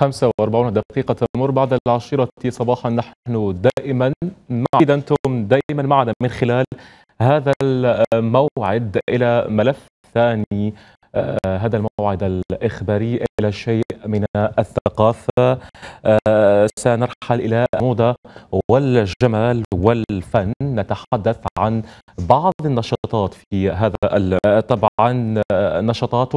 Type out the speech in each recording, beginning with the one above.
45 دقيقة تمر بعد العاشرة صباحا. نحن دائما إذا أنتم دائما معنا من خلال هذا الموعد إلى ملف ثاني آه هذا الموعد الإخباري إلى شيء من الثقافة آه سنرحل إلى الموضة والجمال والفن. نتحدث عن بعض النشاطات في هذا طبعا نشاطات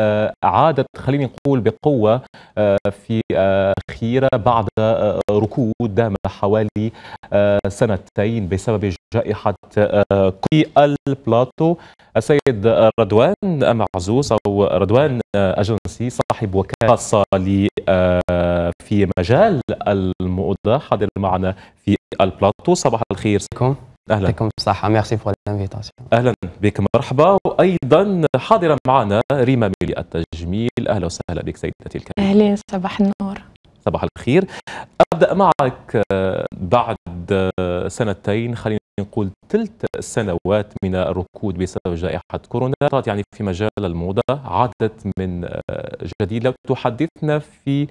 آه، عادت خلينا نقول بقوة آه، في أخيرة بعد ركود دام حوالي سنتين بسبب جائحة كي البلاتو السيد رضوان معزوز أو رضوان أجنسي صاحب وكالة خاصة في مجال الموضة. حاضر معنا في البلاتو صباح الخير. أهلا. يعطيكم الصحة. merci pour l'invitation أهلا بك. مرحبا. وأيضا حاضرة معنا ريما ميلي التجميل. أهلا وسهلا بك سيدتي الكريمه أهلا. صباح النور. صباح الخير. أبدأ معك بعد سنتين. خلينا نقول ثلث سنوات من الركود بسبب جائحة كورونا. يعني في مجال الموضة عادت من جديد. لو تحدثنا في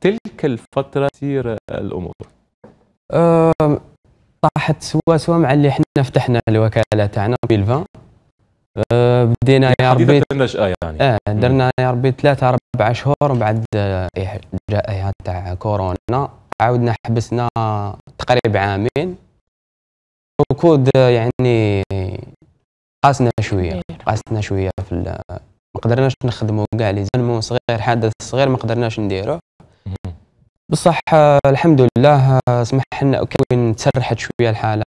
تلك الفترة سير الأمور. أه طاحت سوا سوا مع اللي حنا فتحنا الوكالة تاعنا 2020 أه بدينا يا ربي النشأة يعني. آه درنا يا ربي ثلاثة أربع شهور بعد جائحة تاع كورونا. عاودنا حبسنا تقريبا عامين. ركود يعني قاسنا شوية قاسنا شوية في ما قدرناش نخدموا كاع لي زانمون صغير حدث صغير ما قدرناش نديروه بصح الحمد لله سمح لنا كون تسرحت شوية الحالة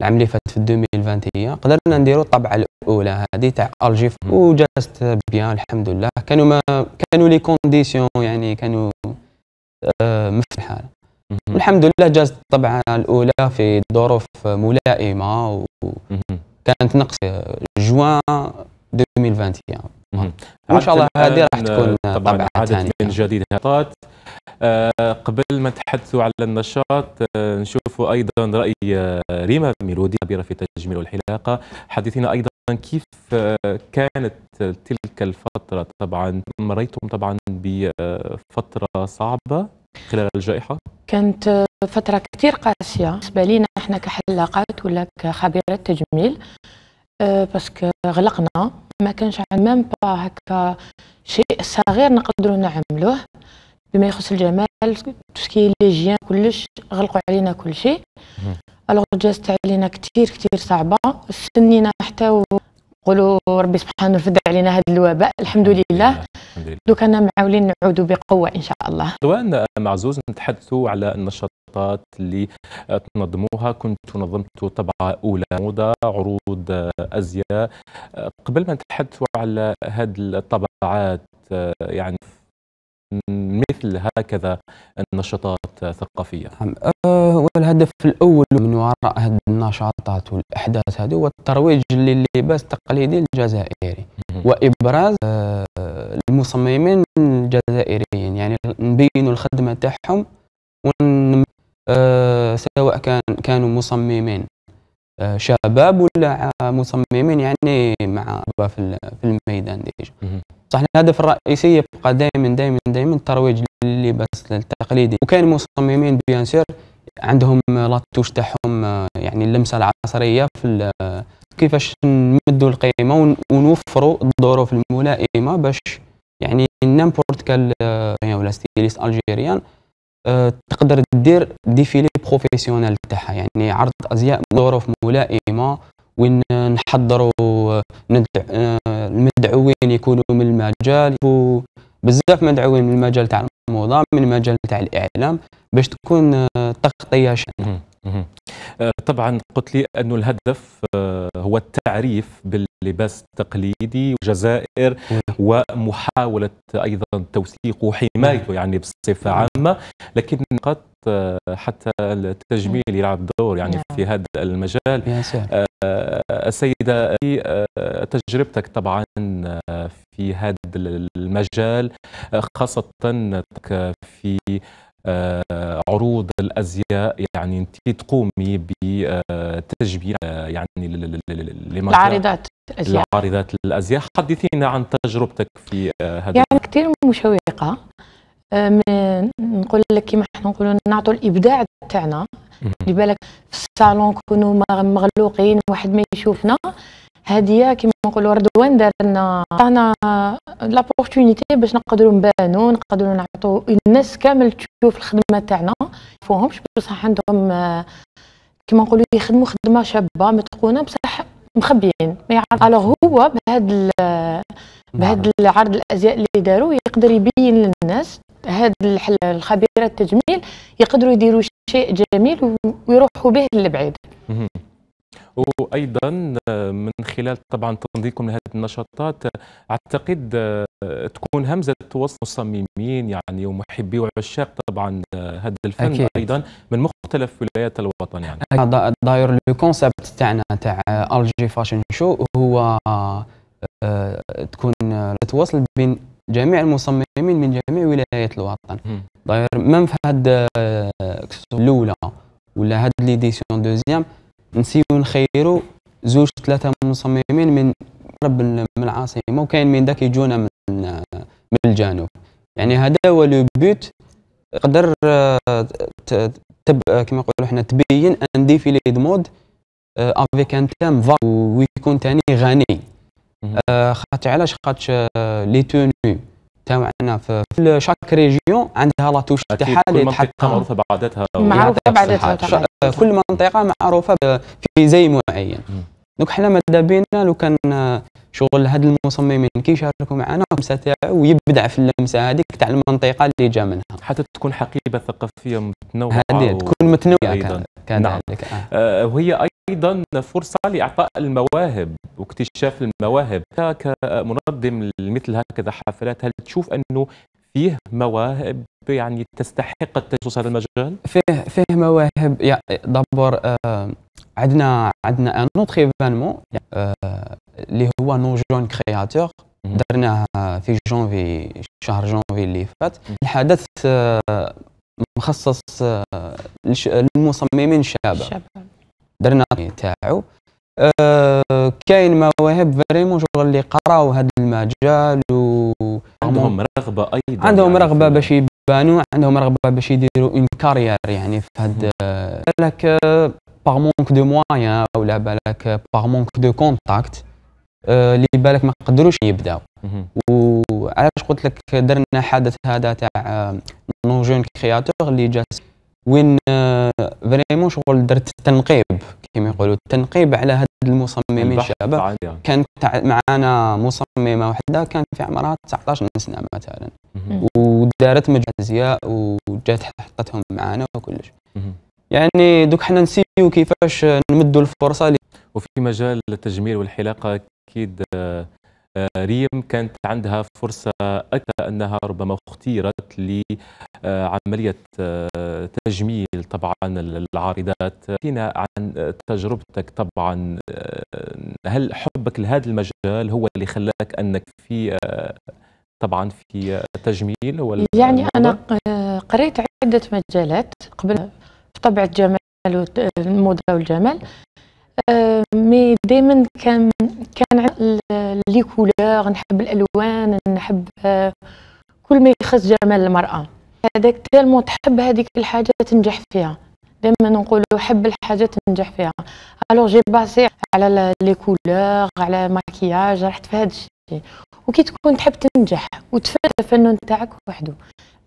العام اللي فات في 2021 قدرنا نديروا الطبعة الأولى هذه تاع الجيف وجازت bien الحمد لله. كانوا ما كانوا les conditions يعني كانوا آه الحالة. والحمد لله جازت الطبعه الأولى في ظروف ملائمة وكانت نقص جوان 2021 وإن شاء الله هذه راح تكون طبعا عادت من جديد آه، قبل ما نتحدثوا على النشاط آه، نشوفوا أيضا رأي آه، ريما ميلودي خبيرة في التجميل والحلاقه حدثينا أيضا كيف كانت تلك الفترة طبعا مريتم طبعا بفترة صعبة خلال الجائحة؟ كانت فترة كثير قاسية. بالنسبة لنا إحنا كحلاقات ولا كخبيرات تجميل باسكو غلقنا. ما كانش ميم با هكا شيء صغير نقدروا نعملوه. بما يخص الجمال توسكي ليجيان كلش غلقوا علينا كل شيء. الوغ جازت علينا كثير كثير صعبة. سنينا حتى نقولوا ربي سبحانه رفد علينا هذا الوباء. الحمد لله. دوك أنا معاولين نعودوا بقوة إن شاء الله. دوان معزوز نتحدثوا على النشاطات اللي تنظموها. كنتوا نظمتوا طبعة أولى موضة عروض أزياء. قبل ما نتحدثوا على هذه الطبعات يعني مثل هكذا النشاطات الثقافية؟ نعم. أه والهدف الأول من وراء هذه النشاطات والأحداث هذه هو الترويج لللباس التقليدي الجزائري وإبراز أه المصممين الجزائريين. يعني نبينوا الخدمة تاعهم أه سواء كان كانوا مصممين. آه، شباب ولا مصممين يعني مع في الميدان ديجا صح الهدف الرئيسي يبقى دائما دائما دائما الترويج للباس التقليدي وكاين مصممين bien sûr عندهم la touche تاعهم آه، يعني اللمسة العصرية في كيفاش نمدوا القيمة ونوفروا الظروف الملائمة باش يعني n'importe quelle آه، ولا styliste algérienne تقدر دير défilé professionnel تاعها يعني عرض أزياء ظروف ملائمة وين نحضروا المدعوين يكونوا من المجال بزاف مدعوين من المجال تاع الموضة من المجال تاع الإعلام باش تكون تغطية آه، طبعا قلت لي أن الهدف آه، هو التعريف باللباس التقليدي والجزائر ومحاولة أيضا توثيقه وحمايته يعني بصفة عامة لكن آه، حتى التجميل يلعب دور يعني نعم. في هذا المجال. السيدة تجربتك طبعا في هذا المجال خاصة في آه، عروض الأزياء يعني أنت تقومي بتجميع آه، يعني العارضات الأزياء. العارضات الأزياء. حدثينا عن تجربتك في آه، هذا يعني كثير مشوقة. آه، نقول لك كيما حنا نقولوا نعطوا الإبداع تاعنا. اللي بالك في الصالون نكونوا مغلوقين واحد ما يشوفنا. هذه كيما نقولوا رضوان دار لنا عطانا لابورتونيتي باش نقدروا نبانوا نقدروا نعطوا الناس كامل تشوف الخدمة تاعنا. فوهمش بصح عندهم كيما نقولوا يخدموا خدمة شابة متقونه بصح مخبيين. الوغ هو بهذا بهذا نعم. العرض الأزياء اللي داروا يقدر يبين للناس هاد الخبيرات التجميل يقدروا يديروا شيء جميل ويروحوا به للبعيد. وأيضا من خلال طبعا تنظيمكم لهذه النشاطات أعتقد تكون همزة وصل مصممين يعني ومحبي وعشاق طبعا هذا الفن أكيد. أيضا من مختلف ولايات الوطن يعني. داير le concept تاعنا تاع الـ DJ Fashion شو هو آه، تكون تواصل بين جميع المصممين من جميع ولايات الوطن. داير ميم في هاد آه، الأولى ولا هاد l'édition deuxième نسيو نخيروا زوج ثلاثة مصممين من قرب من العاصمة وكاين من داك يجونا من من الجنوب. يعني هذا هو le but. تقدر آه، تب كما نقولوا حنا تبين un défilé de mode avec un thème فا ويكون ثاني غني. آه، خاطر علاش؟ خاطر les tenues تاعنا في chaque région عندها la touche تاعها اللي منطقة معروفة بعاداتها معروفة بعاداتها كل منطقة معروفة في زي معين donc حنا ماذا بينا؟ لو كان شغل هاد المصممين كي يشاركوا معنا اللمسه تاعو ويبدع في اللمسة هذيك تاع المنطقة اللي جا منها. حتى تكون حقيبة ثقافية متنوعة هذه و... تكون متنوعة أيضا. كذلك نعم. آه. آه وهي أيضا فرصة لإعطاء المواهب. واكتشاف المواهب. كمنظم لمثل هكذا حفلات هل تشوف أنه فيه مواهب يعني تستحق التجسس هذا المجال؟ فيه فيه مواهب يعني d'abord آه عندنا عندنا un autre événement اللي هو nos jeunes créateurs درناه في جونفي شهر جونفي اللي فات. الحدث آه، مخصص آه، للمصممين الشباب درنا تاعو. كاين مواهب vraiment شغل اللي قراو هذا المجال و عندهم رغبة أيضا عندهم يعني رغبة باش يبانوا عندهم رغبة باش يديروا une carrière يعني في هذا بالك par manque de moyens ولا بالك par manque de contacts اللي بالك ما قدروش يبداو. وعلاش قلت لك درنا حدث هذا تاع nos jeunes créateurs اللي جا وين vraiment شغل درت التنقيب كما يقولوا التنقيب على هاد المصممين الشباب كانت معنا مصممة وحده كانت في عمرها 19 سنة مثلا. ودارت مجال أزياء وجات حطتهم معنا وكلش. يعني دوك حنا نسيو كيفاش نمدوا الفرصة لي وفي مجال التجميل والحلاقة أكيد آه، ريم كانت عندها فرصة أكثر أنها ربما اختيرت لعملية آه، تجميل طبعا العارضات. فينا عن تجربتك طبعا آه، هل حبك لهذا المجال هو اللي خلاك أنك في طبعا في تجميل ولا يعني أنا قريت عدة مجالات قبل في طبع الجمال الموضة والجمال. mais دائما كان كان les couleurs نحب الألوان نحب كل ما يخص جمال المرأة. هذاك tellement تحب هذيك الحاجة تنجح فيها. دائما نقولوا حب الحاجة تنجح فيها. alors j'ai passé على les couleurs على ماكياج رحت في هذا الشيء. وكي تكون تحب تنجح وتفرد الفنون تاعك وحده.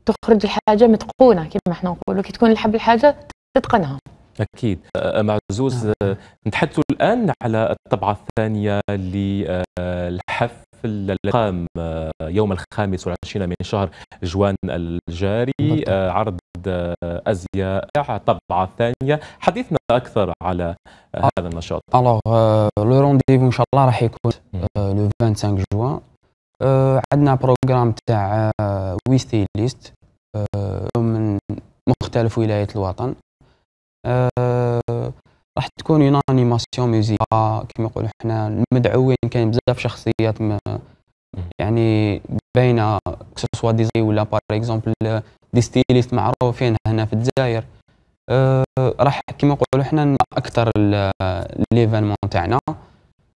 تخرج الحاجة متقونة كما إحنا نقولوا كي تكون نحب الحاجة تتقنها. أكيد. معزوز نعم. نتحدث الآن على الطبعة الثانية للحفل الذي قام يوم الخامس والعشرين من شهر جوان الجاري. عرض أزياء الطبعة الثانية. حديثنا أكثر على هذا النشاط. alors le rendez-vous إن شاء الله راح يكون le 25 جوان عندنا programme تاع huit stylistes من مختلف ولايات الوطن. راح تكون une animation musicale كيما نقولوا حنا المدعوين كاين بزاف شخصيات يعني باينه soit des ولا par exemple des stylistes معروفين هنا في الجزائر. أه راح كيما نقولوا حنا أكثر l'événement تاعنا.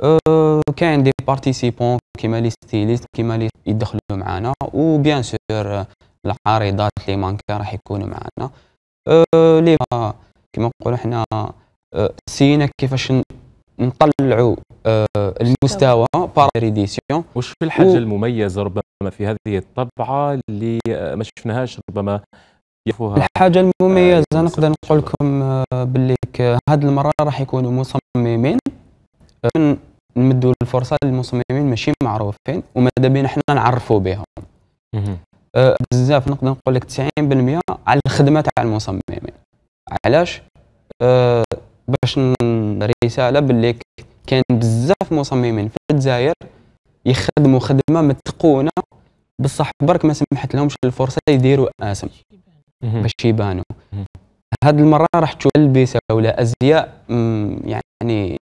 أه كاين des participants كيما les stylistes كيما لي يدخلوا معنا و bien sûr العارضات les mannequins راح يكونوا معنا اللي كما نقولوا إحنا آه، سينا كيفاش نطلعوا آه، المستوى par édition وش الحاجة و- المميزة ربما في هذه الطبعة اللي آه، ما شفناهاش ربما يفوها؟ الحاجة المميزة آه، نقدر نقول لكم باللي هذه المرة راح يكونوا مصممين. نمدوا الفرصة للمصممين ماشي معروفين وماذا بينا إحنا نعرفوا بهم. بزاف نقدر نقول لك 90% على الخدمة تاع المصممين. علاش آه، باش رساله باللي كاين بزاف مصممين في الجزائر يخدموا خدمة متقونة بصح برك ما سمحت لهمش الفرصة يديروا آسم. باش يبانوا. هذه المرة راح تشوف البسه ولا أزياء يعني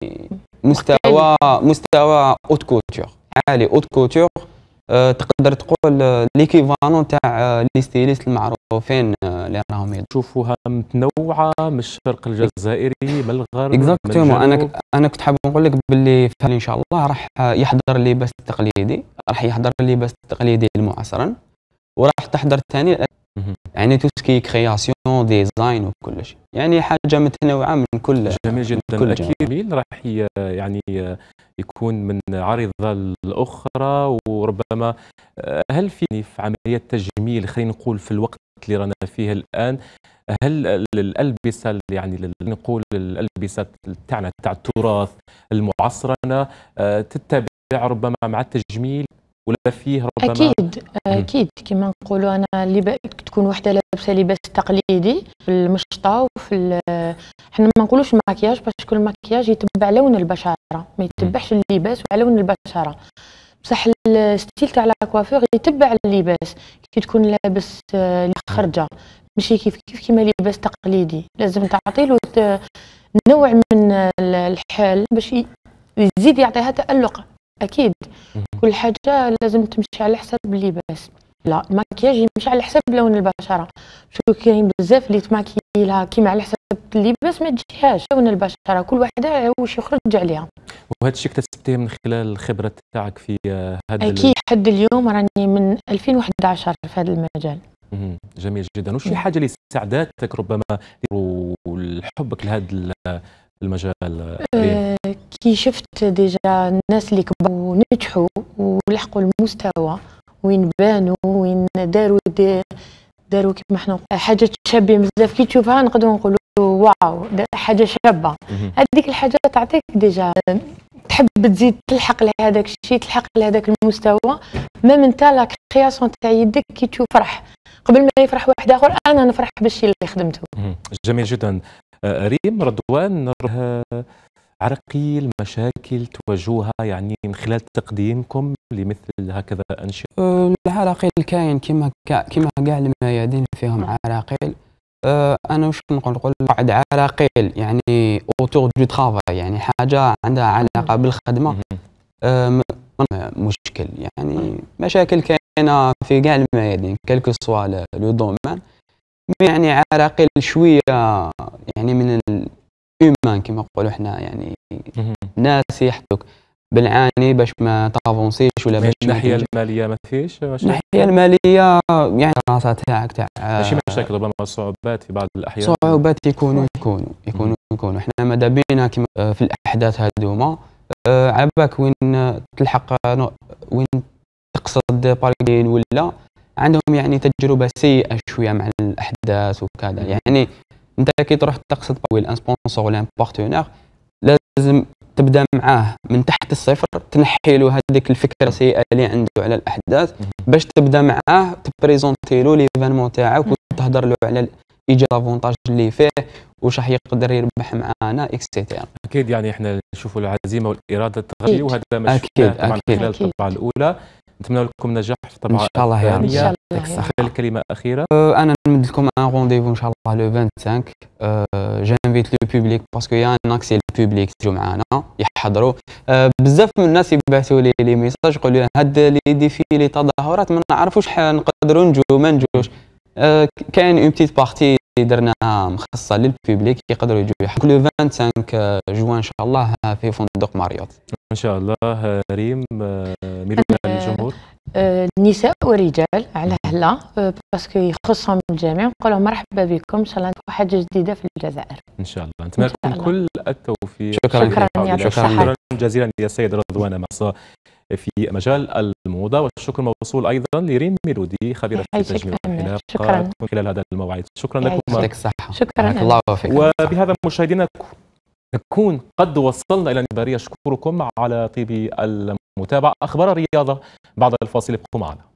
مستوى مستوى haute couture عالي haute couture تقدر تقول l'équivalent تاع آه، les stylistes المعروفين آه، اللي راهم تشوفوها متنوعة من الشرق الجزائري من الغرب exactement أنا أنا كنت حاب نقول لك باللي إن شاء الله راح يحضر اللباس التقليدي راح يحضر اللباس التقليدي المعاصرا وراح تحضر ثاني. يعني tout ce qui création design وكل شيء. يعني حاجة متنوعة من كل جميل جدا. كل أكيد راح يعني يكون من عارضه لاخرى وربما هل في في عملية تجميل خلينا نقول في الوقت اللي رانا فيه الآن هل ال- الألبسة يعني نقول الألبسة تاعنا تاع التراث المعصرنه آه، تتبع ربما مع التجميل؟ ولا فيه ربما أكيد أكيد. كما نقولوا أنا اللي ب... تكون وحدة لابسة لباس تقليدي في المشطة وفي ال- حنا ما نقولوش الماكياج parce que الماكياج يتبع لون البشرة ما يتبعش اللباس وعلى لون البشرة. بصح ال style تاع la coiffure يتبع اللباس. كي تكون لابس آه، خرجة ماشي كيف كيف كيما لباس تقليدي. لازم تعطي له نوع من ال- الحال باش يزيد يعطيها تألق. أكيد. كل حاجة لازم تمشي على حسب اللباس لا الماكياج يمشي على حسب لون البشرة. شو كاين بزاف اللي تماكي لها كيما على حسب اللباس ما تجيهاش. لون البشرة كل واحدة واش يخرج عليها. وهذا الشيء اكتسبتيه من خلال الخبره تاعك في هذا أكيد حد اليوم راني من 2011 في هذا المجال. جميل جدا. وش. الحاجة اللي ساعدتك ربما ولحبك لهذا المجال آه، كي شفت déjà الناس اللي كبروا ونجحوا ولحقوا المستوى وين بانوا وين داروا دي داروا كيما حنا حاجة تشابه بزاف. كي تشوفها نقدروا نقولوا واو حاجة شابة. هذيك الحاجة تعطيك déjà تحب تزيد تلحق لهذاك الشيء تلحق لهذاك المستوى. ما من تا la création تاع يدك كي تشوف فرح. قبل ما يفرح واحد آخر أنا نفرح بالشيء اللي خدمته. جميل جدا. ريم رضوان نره عراقيل مشاكل تواجهوها يعني من خلال تقديمكم لمثل هكذا أنشطة؟ آه، العراقيل كاين كما كما كاع الميادين فيهم عراقيل. آه، أنا واش نقول نقول بعد عراقيل يعني autour du travail يعني حاجة عندها علاقة بالخدمة. م- مشكل يعني. مشاكل كاينة في كاع الميادين كلكو سوا لو دومان يعني عراقيل شوية يعني من الهيومان كما نقولوا إحنا يعني. ناس يحطوك بالعاني باش ما تافونسيش ولا باش تنجح. المالية ما فيش الناحية المالية يعني الدراسه تاعك تاع ماشي مشاكل ربما صعوبات في بعض الأحيان صعوبات يكونوا يكونوا يكونوا يكونوا إحنا ماذا بينا في الأحداث هذوما آه، على بالك وين تلحق وين تقصد باركين ولا عندهم يعني تجربة سيئة شوية مع الأحداث وكذا يعني أنت كي تروح تقصد ولا un sponsor ولا un partenaire لازم تبدأ معاه من تحت الصفر تنحي له هذيك الفكرة السيئة اللي عنده على الأحداث. باش تبدأ معاه ت présenter له l'événement تاعك وتهضر له على les avantages اللي فيه واش راح يقدر يربح معانا et cetera أكيد يعني إحنا نشوفوا العزيمة والإرادة تغني أكيد. وهذا ما شفناه طبعا. خلال أكيد. الطبعة الأولى نتمنى لكم نجاح في إن الطبعة شاء الله يا رب. إن شاء الله يا رب. خلال كلمة أخيرة. Euh, أنا نمد لكم un rendez-vous إن شاء الله le 25 euh, j'invite le public parce que y a un accès ال public يجوا معانا يحضروا. euh, بزاف من الناس يبعثوا لي les messages يقولوا لي هاد les défilés تظاهرات ما نعرفوش ح- نقدروا نجوا ما نجوش. euh, كاين une petite partie درناها مخصصة لل public يقدروا يجوا يحضروا le 25 جوان إن شاء الله في فندق ماريوت. إن شاء الله ريم ميلونا للجمهور آه، النساء والرجال على هلا آه، parce que يخصهم الجميع. نقول لهم مرحبا بكم إن شاء الله نشوفوا حاجة جديدة في الجزائر. إن شاء الله. نتمنى لكم كل التوفيق. شكرا شكرا شكرا الصحة. جزيلا يا سيد رضوان مصا في مجال الموضة والشكر موصول أيضا لريم ميلودي خبيرة يعيشك التجميل. والحلاقه شكراً. خلال هذا الموعد. شكرا. لكم. يعطيك الصحة. شكرا. الله فيك. وبهذا مشاهدينا نكون قد وصلنا إلى النهايه أشكركم على طيب المتابعه أخبار الرياضه بعد الفاصل. ابقوا معنا.